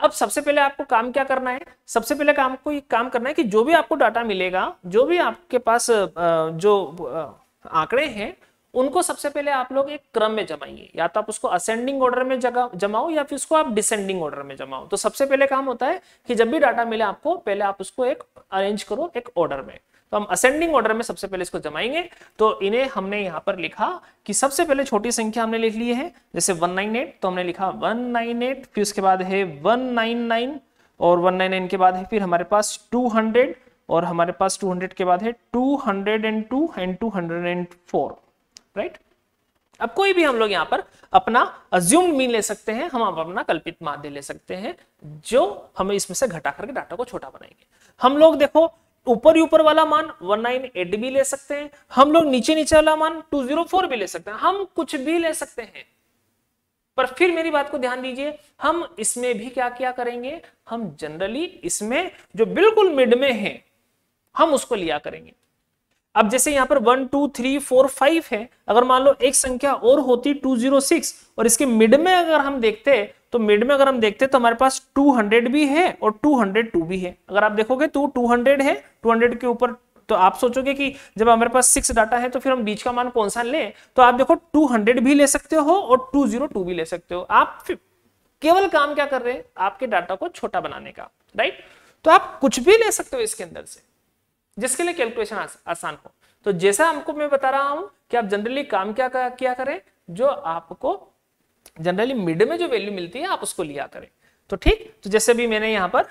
अब सबसे पहले आपको काम क्या करना है? सबसे पहले काम को काम करना है कि जो भी आपको डाटा मिलेगा, जो भी आपके पास जो आंकड़े हैं, उनको सबसे पहले आप लोग एक क्रम में जमाइए। या तो आप उसको असेंडिंग ऑर्डर में जमाओ या फिर उसको आप डिसेंडिंग ऑर्डर में जमाओ। तो सबसे पहले काम होता है कि जब भी डाटा मिले आपको, पहले आप उसको एक अरेंज करो एक ऑर्डर में। तो हम असेंडिंग ऑर्डर में सबसे पहले इसको जमाएँगे। तो इन्हें हमने यहाँ पर लिखा कि सबसे पहले छोटी संख्या हमने लिख ली है, जैसे 198 तो हमने लिखा 198 फिर उसके बाद है 199 और 199 के बाद है, फिर हमारे पास 200 और हमारे पास 200 के बाद है 202 एंड 204 राइट अब कोई भी हम लोग यहाँ पर अपना अज्यूम मीन ले सकते हैं, हम अपना कल्पित माध्य ले सकते हैं, जो हम इसमें से घटा करके डाटा को छोटा बनाएँगे। हम लोग देखो ऊपर ऊपर वाला मान 198 भी ले सकते हैं, हम लोग नीचे नीचे वाला मान 204 भी ले सकते हैं, हम कुछ भी ले सकते हैं। पर फिर मेरी बात को ध्यान दीजिए, हम इसमें भी क्या क्या करेंगे, हम जनरली इसमें जो बिल्कुल मिड में है, हम उसको लिया करेंगे। अब जैसे यहाँ पर one, two, three, four, five है, अगर मान लो एक संख्या और होती टू ज़ीरो सिक्स और इसके मिड में अगर हम देखते तो मिड में अगर हम देखते तो हमारे पास 200 भी है और 202 भी है। अगर आप देखोगे तो 200 है 200 के ऊपर तो आप सोचोगे कि जब हमारे पास सिक्स डाटा है तो फिर हम बीच का मान कौन सा लें? तो आप देखो 200 भी ले सकते हो और 202 भी ले सकते हो। आप केवल काम क्या कर रहे हैं? आपके डाटा को छोटा बनाने का राइट तो आप कुछ भी ले सकते हो इसके अंदर से, जिसके लिए कैलकुलेशन आसान हो। तो जैसा हमको मैं बता रहा हूँ कि आप जनरली काम क्या, किया करें? जो आपको जनरली मिड में जो वैल्यू मिलती है, आप उसको लिया करें। तो ठीक? तो जैसे भी मैंने यहाँ पर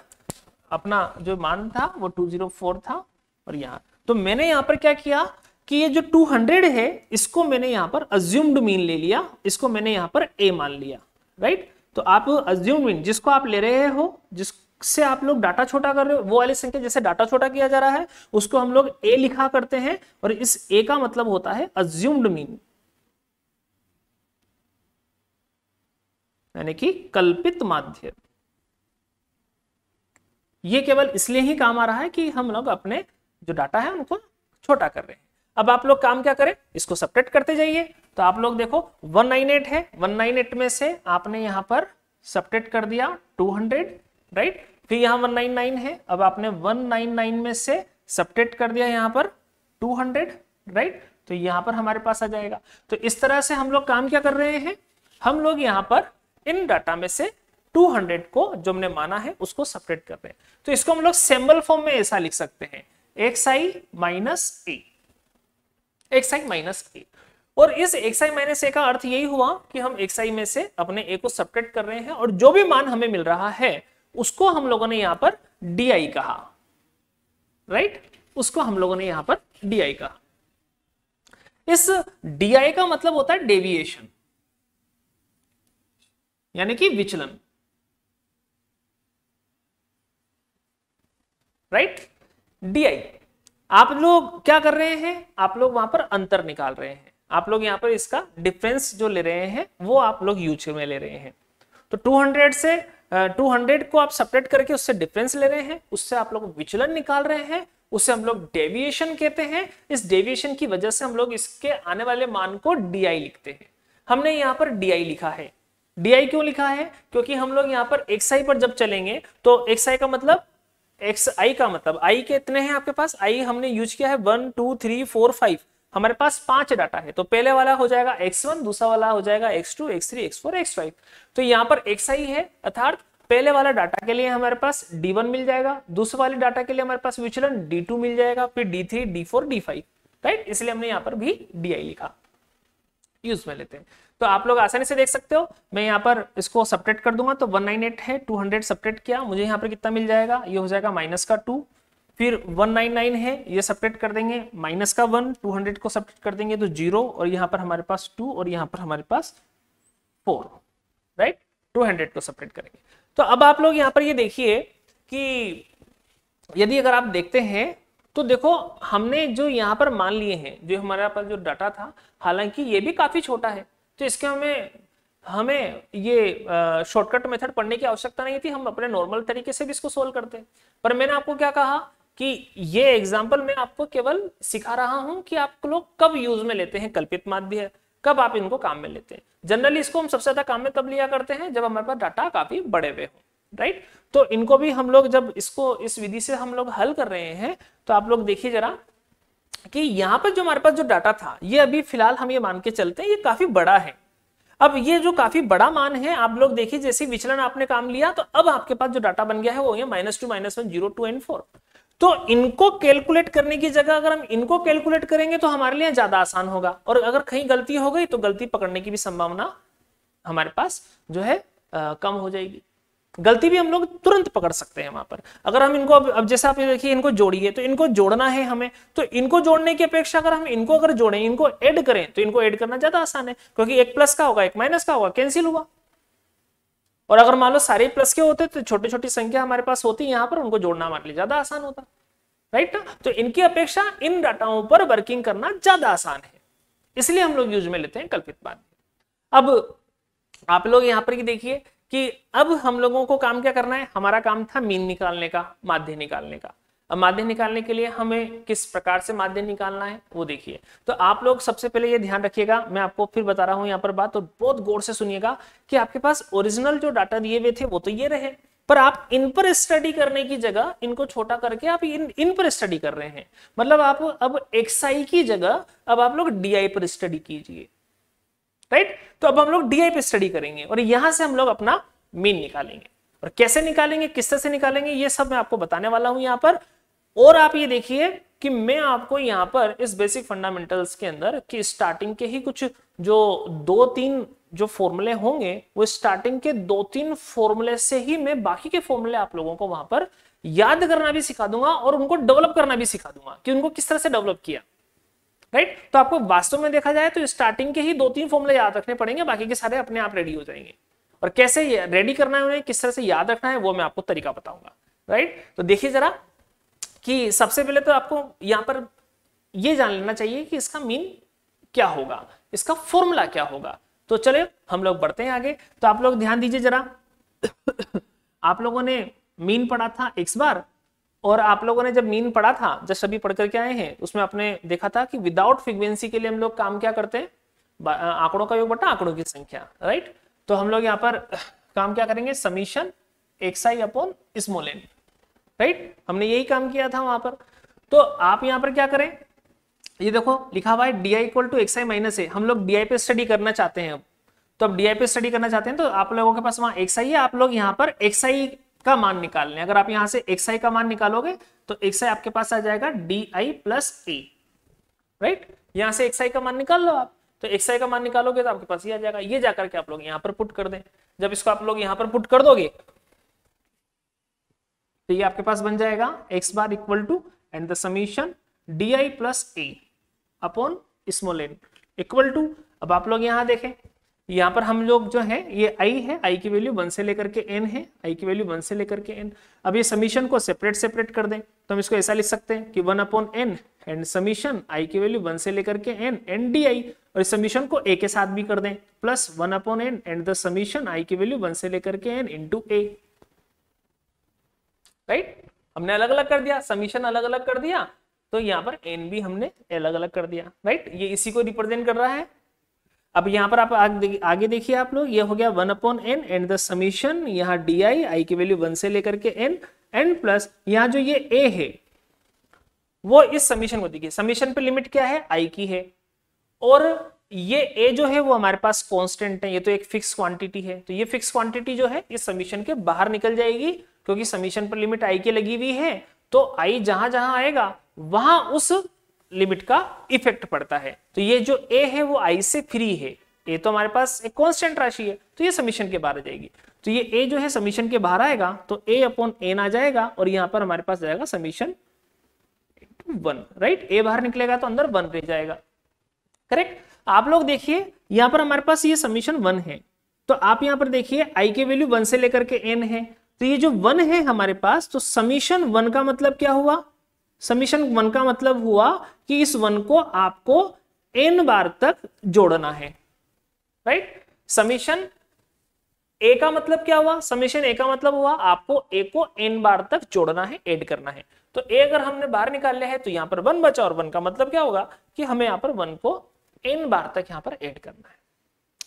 अपना जो मान था, वो 204 था और यहाँ। तो मैंने यहाँ पर क्या किया कि ये जो 200 है, इसको मैंने यहाँ पर अज्यूम्ड मीन ले लिया, इसको मैंने यहाँ पर ए मान लिया राइट तो आप अज्यूम्ड मीन जिसको आप ले रहे हो, जिससे आप लोग डाटा छोटा कर रहे हो, वो वाली संख्या, जैसे डाटा छोटा किया जा रहा है, उसको हम लोग ए लिखा करते हैं और इस ए का मतलब होता है अज्यूम्ड मीन यानी कि कल्पित माध्य। ये केवल इसलिए ही काम आ रहा है कि हम लोग अपने जो डाटा है उनको छोटा कर रहे हैं। अब आप लोग काम क्या करें? इसको सेपरेट करते जाइए। तो आप लोग देखो 198 है। 198 में से आपने यहाँ पर सेपरेट कर दिया 200 राइट फिर यहाँ 199 है। अब आपने 199 में से सेपरेट कर दिया यहाँ पर 200 राइट तो यहाँ पर हमारे पास आ जाएगा। तो इस तरह से हम लोग काम क्या कर रहे हैं? हम लोग यहाँ पर इन डाटा में से 200 को जो हमने माना है, उसको सेपरेट कर रहे हैं। तो इसको हम लोग सिंबल फॉर्म में ऐसा लिख सकते हैं। X I minus A X I minus A और इस एक्स आई माइनस ए का अर्थ यही हुआ कि हम एक्स आई में से अपने ए को सेपरेट कर रहे हैं और जो भी मान हमें मिल रहा है, उसको हम लोगों ने यहाँ पर डी आई कहा। राइट उसको हम लोगों ने यहाँ पर डी आई कहा। इस डी आई का मतलब होता है डेविएशन यानी कि विचलन। राइट डी आई आप लोग क्या कर रहे हैं? आप लोग वहाँ पर अंतर निकाल रहे हैं। आप लोग यहाँ पर इसका डिफरेंस जो ले रहे हैं, वो आप लोग यूज़ में ले रहे हैं। तो 200 से टू हंड्रेड को आप सेपरेट करके उससे डिफरेंस ले रहे हैं, उससे आप लोग विचलन निकाल रहे हैं, उससे हम लोग डेविएशन कहते हैं। इस डेविएशन की वजह से हम लोग इसके आने वाले मान को डीआई लिखते हैं। हमने यहाँ पर डीआई लिखा है। डीआई क्यों लिखा है? क्योंकि हम लोग यहाँ पर एक्स आई पर जब चलेंगे तो एक्स आई का मतलब एक्स आई का मतलब आई के इतने हैं आपके पास? आई हमने यूज़ किया है one two three four five हमारे पास पाँच डाटा है तो पहले वाला हो जाएगा x1 दूसरा वाला हो जाएगा x2 x3 x4 x5 तो यहाँ पर xi है, अर्थात पहले वाला डाटा के लिए हमारे पास d1 मिल जाएगा, दूसरे वाले डाटा के लिए हमारे पास विचलन d2 मिल जाएगा, फिर d3 d4 d5 राइट इसलिए हमने यहाँ पर भी di लिखा। यूज़ में लेते हैं। तो आप लोग आसानी से देख सकते हो। मैं यहाँ पर इसको सपरेट कर दूँगा तो 198 है 200 सपरेट किया, मुझे यहाँ पर कितना मिल जाएगा? ये हो जाएगा माइनस का टू फिर 199 है, ये सपरेट कर देंगे माइनस का वन 200 को सपरेट कर देंगे तो ज़ीरो और यहाँ पर हमारे पास टू और यहाँ पर हमारे पास फोर राइट 200 को सपरेट करेंगे। तो अब आप लोग यहाँ पर ये देखिए कि यदि अगर आप देखते हैं तो देखो, हमने जो यहाँ पर मान लिए हैं, जो हमारे पास जो डाटा था, हालाँकि ये भी काफ़ी छोटा है। तो इसके हमें हमें ये शॉर्टकट मेथड पढ़ने की आवश्यकता नहीं थी, हम अपने नॉर्मल तरीके से भी इसको सोल्व करते पर मैंने आपको क्या कहा कि ये एग्ज़ाम्पल मैं आपको केवल सिखा रहा हूँ कि आप लोग कब यूज़ में लेते हैं, कल्पित माध्य है, कब आप इनको काम में लेते हैं। जनरली इसको हम सबसे ज़्यादा काम में तब लिया करते हैं जब हमारे पास डाटा काफ़ी बड़े हुए हो राइट तो इनको भी हम लोग जब इसको, इस विधि से हम लोग हल कर रहे हैं तो आप लोग देखिए जरा कि यहाँ पर जो हमारे पास जो डाटा था ये अभी फ़िलहाल हम ये मान के चलते हैं ये काफ़ी बड़ा है। अब ये जो काफ़ी बड़ा मान है आप लोग देखिए जैसे विचलन आपने काम लिया तो अब आपके पास जो डाटा बन गया है वो है minus two minus one zero two and four. तो इनको कैलकुलेट करने की जगह अगर हम इनको कैलकुलेट करेंगे तो हमारे लिए ज़्यादा आसान होगा। और अगर कहीं गलती हो गई तो गलती पकड़ने की भी संभावना हमारे पास जो है आ, कम हो जाएगी। गलती भी हम लोग तुरंत पकड़ सकते हैं वहाँ पर। अगर हम इनको अब, अब जैसे आप देखिए इनको जोड़िए तो इनको जोड़ना है हमें। तो इनको जोड़ने की अपेक्षा अगर हम इनको अगर जोड़ें इनको ऐड करें तो इनको ऐड करना ज़्यादा आसान है क्योंकि एक प्लस का होगा एक माइनस का होगा कैंसिल हुआ। और अगर मान लो सारे प्लस के होते तो छोटी छोटी संख्या हमारे पास होती यहाँ पर उनको जोड़ना हमारे लिए ज़्यादा आसान होता। राइट ना तो इनकी अपेक्षा इन डाटाओं पर वर्किंग करना ज़्यादा आसान है। इसलिए हम लोग यूज़ में लेते हैं कल्पित बात। अब आप लोग यहाँ पर देखिए कि अब हम लोगों को काम क्या करना है? हमारा काम था मीन निकालने का, माध्य निकालने का। अब माध्य निकालने के लिए हमें किस प्रकार से माध्य निकालना है, वो देखिए। तो आप लोग सबसे पहले ये ध्यान रखिएगा, मैं आपको फिर बता रहा हूँ यहाँ पर बात तो बहुत गौर से सुनिएगा कि आपके पास ओरिजिनल जो डाटा दिए हुए थे, वो तो ये रहे। पर आप इन पर स्टडी करने की जगह, इनको छोटा करके आप इन इन पर स्टडी कर रहे हैं। मतलब आप अब एक्साई की जगह, अब आप लोग डीआई पर स्टडी कीजिए। राइट तो अब हम लोग डीआई पे स्टडी करेंगे और यहाँ से हम लोग अपना मीन निकालेंगे। और कैसे निकालेंगे, किस तरह से निकालेंगे, ये सब मैं आपको बताने वाला हूँ यहाँ पर। और आप ये देखिए कि मैं आपको यहाँ पर इस बेसिक फंडामेंटल्स के अंदर कि स्टार्टिंग के ही कुछ जो दो तीन जो फॉर्मूले होंगे, वो स्टार्टिंग के दो तीन फॉर्मूले से ही मैं बाकी के फॉर्मूले आप लोगों को वहाँ पर याद करना भी सिखा दूँगा और उनको डेवलप करना भी सिखा दूँगा कि उनको किस तरह से डेवलप किया। राइट तो आपको वास्तव में देखा जाए तो स्टार्टिंग के ही दो तीन फॉर्मूले याद रखने पड़ेंगे, बाकी के सारे अपने आप रेडी हो जाएँगे। और कैसे रेडी करना है उन्हें, किस तरह से याद रखना है, वो मैं आपको तरीका बताऊँगा। राइट तो देखिए जरा कि सबसे पहले तो आपको यहाँ पर यह जान लेना चाहिए कि इसका मीन क्या होगा, इसका फॉर्मूला क्या होगा। तो चले हम लोग बढ़ते हैं आगे। तो आप लोग ध्यान दीजिए जरा। आप लोगों ने मीन पढ़ा था एक्स बार और आप लोगों ने जब मीन पढ़ा था, जब सभी पढ़ करके आए हैं, उसमें आपने देखा था कि विदाउट फ्रीक्वेंसी के लिए हम लोग काम क्या करते हैं? आंकड़ों का योग बटा आंकड़ों की संख्या राइट तो हम लोग यहाँ पर काम क्या करेंगे? Summation X I upon small N right हमने यही काम किया था वहाँ पर। तो आप यहाँ पर क्या करें? ये देखो, लिखा हुआ है D I equal to X I minus A हम लोग डी आई पे स्टडी करना चाहते हैं अब। तो अब डी आई पे स्टडी करना चाहते हैं तो आप लोगों के पास वहाँ एक्स आई है, आप लोग यहाँ पर एक्स आई का मान निकाल लें। अगर आप यहाँ से एक्स आई का मान निकालोगे तो एक्स आई आपके पास आ जाएगा D I plus A right यहाँ से एक्स आई का मान निकाल लो आप। तो एक्स आई का मान निकालोगे तो आपके पास ये आ जाएगा। ये जाकर के आप लोग यहाँ पर पुट कर दें। जब इसको आप लोग यहाँ पर पुट कर दोगे तो ये आपके पास बन जाएगा X bar equal to and the summation D I plus A upon small N equal to अब आप लोग यहाँ देखें। यहाँ पर हम लोग जो है, ये आई है आई की वैल्यू वन से लेकर के एन है आई की वैल्यू वन से लेकर के एन अब ये समीशन को सेपरेट सेपरेट कर दें। तो हम इसको ऐसा लिख सकते हैं कि one upon N and summation I की वैल्यू वन से लेकर के एन एन डी आई और इस समीशन को ए के साथ भी कर दें। Plus one upon N and the summation I की वैल्यू वन से लेकर के एन इंटू ए राइट हमने अलग अलग कर दिया समीशन अलग अलग कर दिया। तो यहाँ पर एन भी हमने अलग अलग कर दिया। राइट ये इसी को रिप्रेजेंट कर रहा है। अब यहाँ पर आप आगे देखिए आप लोग, ये हो गया one upon N and the summation यहाँ डी आई आई की वैल्यू वन से लेकर के एन एन प्लस यहाँ जो ये ए है, वो इस समीशन को देखिए। समीशन पे लिमिट क्या है? आई की है। और ये ए जो है, वो हमारे पास कांस्टेंट है। ये तो एक फिक्स क्वांटिटी है। तो ये फिक्स क्वांटिटी जो है, इस समीशन के बाहर निकल जाएगी, क्योंकि समीशन पर लिमिट आई की लगी हुई है। तो आई जहाँ जहाँ आएगा, वहाँ उस लिमिट का इफ़ेक्ट पड़ता है। तो ये जो ए है, वो आई से फ्री है। ए तो हमारे पास एक कॉन्स्टेंट राशि है तो ये समीशन के बाहर आ जाएगी। तो ये ए जो है समीशन के बाहर आएगा तो ए अपॉन एन आ जाएगा और यहाँ पर हमारे पास जाएगा समीशन वन राइट ए बाहर निकलेगा तो अंदर वन रह जाएगा। करेक्ट आप लोग देखिए, यहाँ पर हमारे पास ये समीशन वन है। तो आप यहाँ पर देखिए आई के वैल्यू वन से लेकर के एन है। तो ये जो वन है हमारे पास तो समीशन वन का मतलब क्या हुआ? समीशन वन का मतलब हुआ कि इस वन को आपको एन बार तक जोड़ना है। राइट समीशन ए का मतलब क्या हुआ? समीशन ए का मतलब हुआ आपको ए को एन बार तक जोड़ना है ऐड करना है। तो ए अगर हमने बाहर निकाल लिया है तो यहाँ पर वन बचा और वन का मतलब क्या होगा कि हमें यहाँ पर वन को एन बार तक यहाँ पर एड करना है।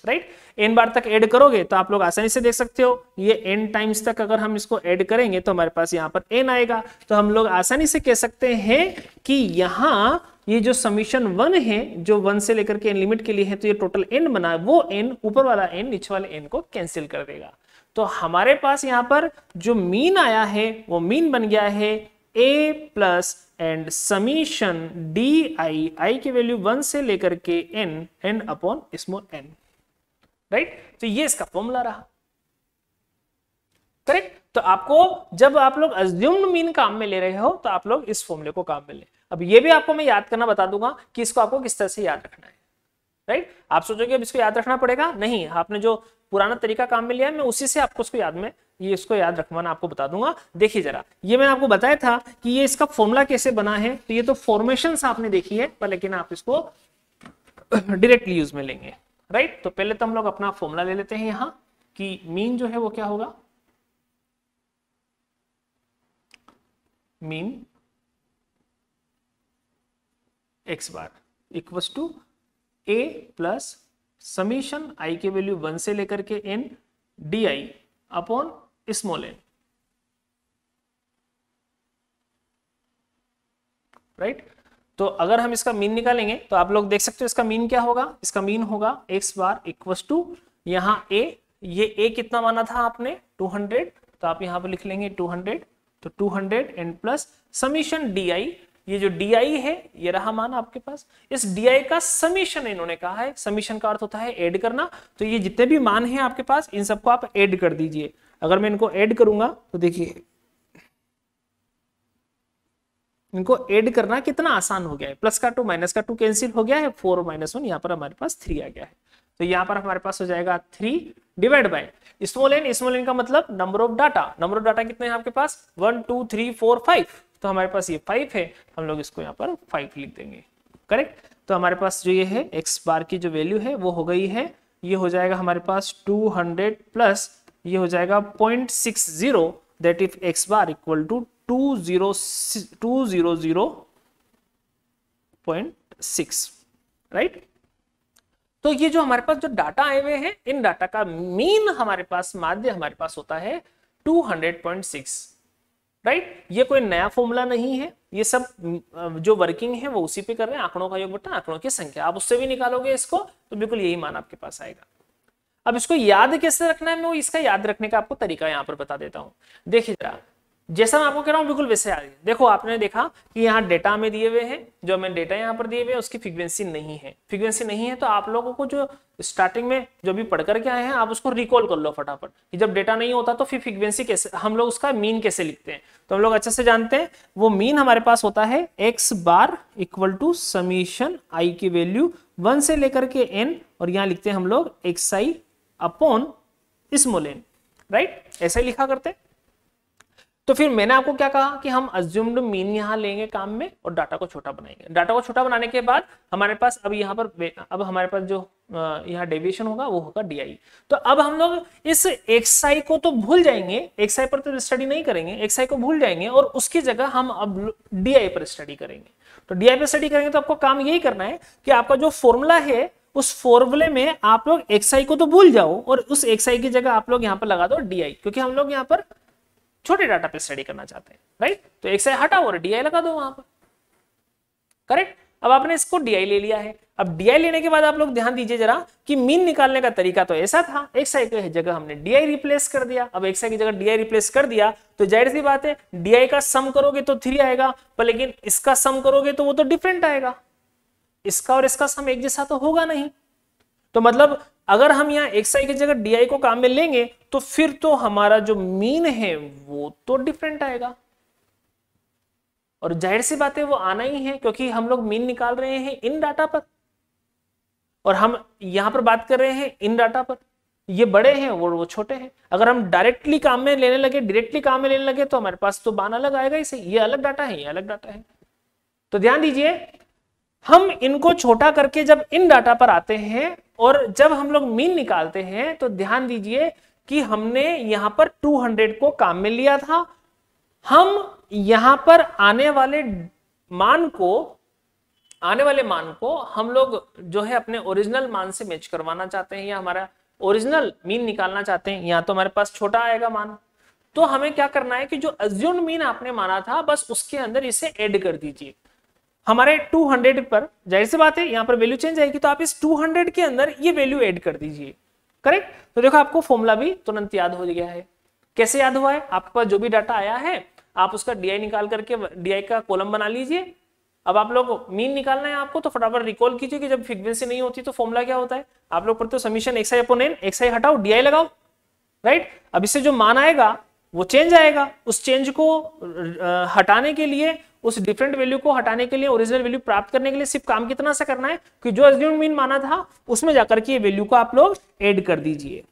राइट एन बार तक ऐड करोगे तो आप लोग आसानी से देख सकते हो। ये एन टाइम्स तक अगर हम इसको ऐड करेंगे तो हमारे पास यहाँ पर एन आएगा। तो हम लोग आसानी से कह सकते हैं कि यहाँ ये जो समीशन वन है, जो वन से लेकर के एन लिमिट के लिए है तो ये टोटल एन बना, वो एन ऊपर वाला एन नीचे वाले एन को कैंसिल कर देगा। तो हमारे पास यहाँ पर जो मीन आया है, वो मीन बन गया है A plus and summation D I I की वैल्यू वन से लेकर के N N upon small N right तो ये इसका फॉर्मूला रहा। करेक्ट तो आपको जब आप लोग अज्यूम्ड मीन काम में ले रहे हो तो आप लोग इस फॉर्मूले को काम में ले। अब ये भी आपको मैं याद करना बता दूँगा कि इसको आपको किस तरह से याद रखना है। राइट आप सोचोगे अब इसको याद रखना पड़ेगा? नहीं, आपने जो पुराना तरीका काम में लिया है, मैं उसी से आपको उसको याद में, ये इसको याद रखवाना आपको बता दूँगा। देखिए जरा, ये मैंने आपको बताया था कि ये इसका फॉर्मूला कैसे बना है तो ये तो फॉर्मेशन आपने देखी है, पर लेकिन आप इसको डायरेक्टली यूज़ में लेंगे। राइट तो पहले तो हम लोग अपना फॉर्मूला ले लेते हैं यहाँ कि मीन जो है वो क्या होगा? Mean X bar equals to A plus summation I के वैल्यू वन से लेकर के N D I upon small N right तो अगर हम इसका मीन निकालेंगे तो आप लोग देख सकते हो इसका मीन क्या होगा? इसका मीन होगा एक्स बार इक्व टू यहाँ ए ये ए कितना माना था आपने? 200 तो आप यहाँ पर लिख लेंगे 200 तो 200 and plus summation D I ये जो डी आई है, ये रहा मान आपके पास। इस डी आई का समीशन इन्होंने कहा है। समीशन का अर्थ होता है ऐड करना। तो ये जितने भी मान हैं आपके पास, इन सबको आप ऐड कर दीजिए। अगर मैं इनको ऐड करूँगा तो देखिए इनको ऐड करना कितना आसान हो गया है। प्लस का टू माइनस का टू कैंसिल हो गया है फोर माइनस वन यहाँ पर हमारे पास थ्री आ गया है। तो यहाँ पर हमारे पास हो जाएगा three divide by small N small N का मतलब number of data number of data कितने हैं आपके पास? One two three four five तो हमारे पास ये फाइव है, हम लोग इसको यहाँ पर फाइव लिख देंगे। करेक्ट तो हमारे पास जो ये है एक्स बार की जो वैल्यू है, वो हो गई है। ये हो जाएगा हमारे पास टू हंड्रेड प्लस ये हो जाएगा point six zero that if x bar equal to two zero two zero zero point six right तो ये जो हमारे पास जो डाटा आए हुए हैं, इन डाटा का मीन हमारे पास, माध्य हमारे पास होता है 200.6 राइट ये कोई नया फॉर्मूला नहीं है। ये सब जो वर्किंग है, वो उसी पे कर रहे हैं। आंकड़ों का योग बटा आंकड़ों की संख्या। आप उससे भी निकालोगे इसको तो बिल्कुल यही मान आपके पास आएगा। अब इसको याद कैसे रखना है? मैं इसका याद रखने का आपको तरीका यहाँ पर बता देता हूँ। देखिए जरा जैसा मैं आपको कह रहा हूँ, बिल्कुल वैसे आ रही है। देखो, आपने देखा कि यहाँ डेटा में दिए हुए हैं, जो हमें डेटा यहाँ पर दिए हुए हैं, उसकी फ्रीक्वेंसी नहीं है। फ्रीक्वेंसी नहीं है तो आप लोगों को जो स्टार्टिंग में जो भी पढ़ करके आए हैं, आप उसको रिकॉल कर लो फटाफट जब डेटा नहीं होता तो फिर फ्रीक्वेंसी कैसे, हम लोग उसका मीन कैसे लिखते हैं। तो हम लोग अच्छे से जानते हैं, वो मीन हमारे पास होता है x bar equal to summation i की वैल्यू वन से लेकर के एन और यहाँ लिखते हैं हम लोग x i upon small n right ऐसा ही लिखा करते हैं। तो फिर मैंने आपको क्या कहा कि हम अज्यूम्ड मीन यहाँ लेंगे काम में और डाटा को छोटा बनाएँगे। डाटा को छोटा बनाने के बाद हमारे पास अब यहाँ पर अब हमारे पास जो यहाँ डेविएशन होगा, वो होगा डीआई तो अब हम लोग इस एक्सआई को तो भूल जाएँगे एक्सआई पर तो स्टडी नहीं करेंगे एक्सआई को भूल जाएँगे और उसकी जगह हम अब डीआई पर स्टडी करेंगे। तो डीआई पर स्टडी करेंगे तो आपको काम यही करना है कि आपका जो फॉर्मूला है, उस फॉर्मूले में आप लोग एक्सआई को तो भूल जाओ और उस एक्सआई की जगह आप लोग यहाँ पर लगा दो डीआई क्योंकि हम लोग यहाँ पर छोटे डाटा पे स्टडी करना चाहते हैं राइट तो एक से हटाओ और डीआई लगा दो वहाँ पर। करेक्ट अब आपने इसको डीआई ले लिया है। अब डीआई लेने के बाद आप लोग ध्यान दीजिए जरा कि मीन निकालने का तरीका तो ऐसा था। एक साई की जगह हमने डीआई रिप्लेस कर दिया। अब एक साई की जगह डीआई रिप्लेस कर दिया। तो ज़ाहिर सी बात है डीआई का सम करोगे तो थ्री आएगा, पर लेकिन इसका सम करोगे तो वो तो डिफरेंट आएगा। इसका और इसका सम एक जैसा तो होगा नहीं। तो मतलब अगर हम यहाँ एक्स आई की जगह डी आई को काम में लेंगे तो फिर तो हमारा जो मीन है, वो तो डिफरेंट आएगा। और ज़ाहिर सी बात है, वो आना ही है, क्योंकि हम लोग मीन निकाल रहे हैं इन डाटा पर। और हम यहाँ पर बात कर रहे हैं इन डाटा पर। ये बड़े हैं, वो वो छोटे हैं। अगर हम डायरेक्टली काम में लेने लगे डायरेक्टली काम में लेने लगे तो हमारे पास तो बान अलग आएगा इसे ये अलग डाटा है, ये अलग डाटा है। तो ध्यान दीजिए, हम इनको छोटा करके जब इन डाटा पर आते हैं और जब हम लोग मीन निकालते हैं तो ध्यान दीजिए कि हमने यहाँ पर 200 को काम में लिया था। हम यहाँ पर आने वाले मान को, आने वाले मान को हम लोग जो है अपने ओरिजिनल मान से मैच करवाना चाहते हैं या हमारा ओरिजिनल मीन निकालना चाहते हैं यहाँ तो हमारे पास छोटा आएगा मान। तो हमें क्या करना है कि जो अज्यून मीन आपने माना था, बस उसके अंदर इसे ऐड कर दीजिए। हमारे 200 पर, ज़ाहिर सी बात है, यहाँ पर वैल्यू चेंज आएगी तो आप इस 200 के अंदर ये वैल्यू ऐड कर दीजिए। करेक्ट तो देखो, आपको फॉर्मूला भी तुरंत याद हो गया है। कैसे याद हुआ है? आपके पास जो भी डाटा आया है, आप उसका डीआई निकाल करके डी का कॉलम बना लीजिए। अब आप लोग मीन निकालना है आपको तो फटाफट रिकॉल कीजिए कि जब फ्रीक्वेंसी नहीं होती तो फॉर्मूला क्या होता है? आप लोग पढ़ते हो summation x i upon n x i हटाओ डीआई लगाओ। राइट अब इससे जो मान आएगा, वो चेंज आएगा। उस चेंज को हटाने के लिए उस डिफरेंट वैल्यू को हटाने के लिए ओरिजिनल वैल्यू प्राप्त करने के लिए सिर्फ़ काम कितना सा करना है कि जो एज्यूम मीन माना था, उसमें जाकर के वैल्यू को आप लोग एड कर दीजिए।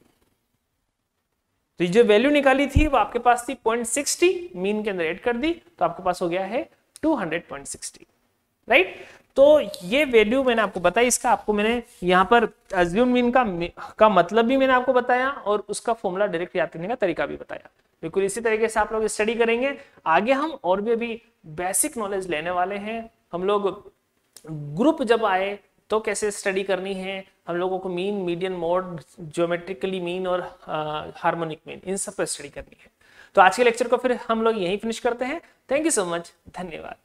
तो जो वैल्यू निकाली थी, वो आपके पास थी पॉइंट सिक्सटी मीन के अंदर एड कर दी तो आपके पास हो गया है two hundred point sixty right तो ये वैल्यू मैंने आपको बताया, इसका आपको मैंने यहाँ पर अज्यूम मीन का का मतलब भी मैंने आपको बताया और उसका फॉर्मूला डायरेक्ट याद करने का तरीका भी बताया। बिल्कुल इसी तरीके से आप लोग स्टडी करेंगे। आगे हम और भी अभी बेसिक नॉलेज लेने वाले हैं। हम लोग ग्रुप जब आए तो कैसे स्टडी करनी है? हम लोगों को mean median mode geometrically mean और हार्मोनिक मीन इन सब पर स्टडी करनी है। तो आज के लेक्चर को फिर हम लोग यहीं फिनिश करते हैं। थैंक यू सो मच धन्यवाद।